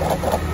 you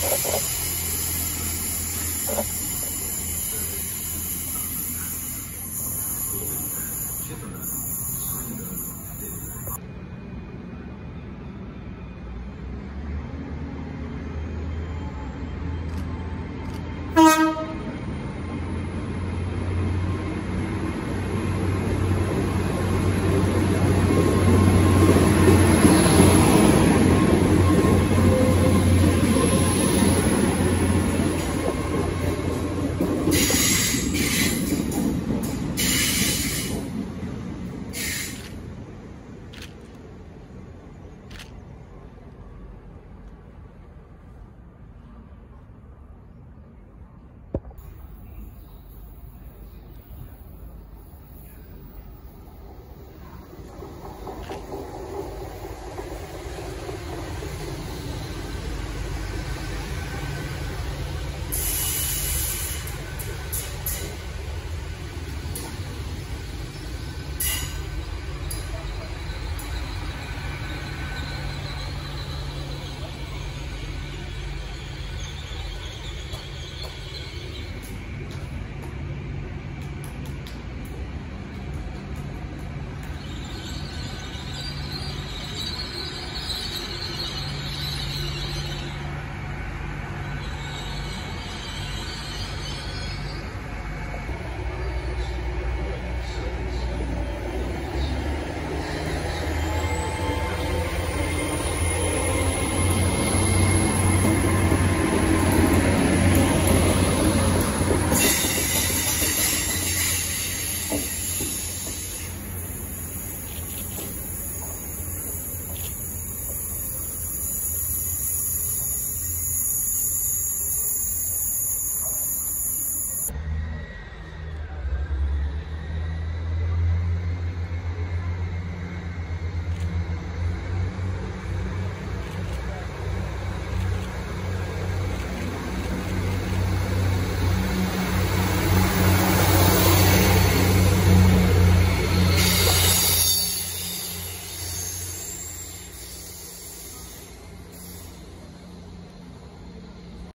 Thank you.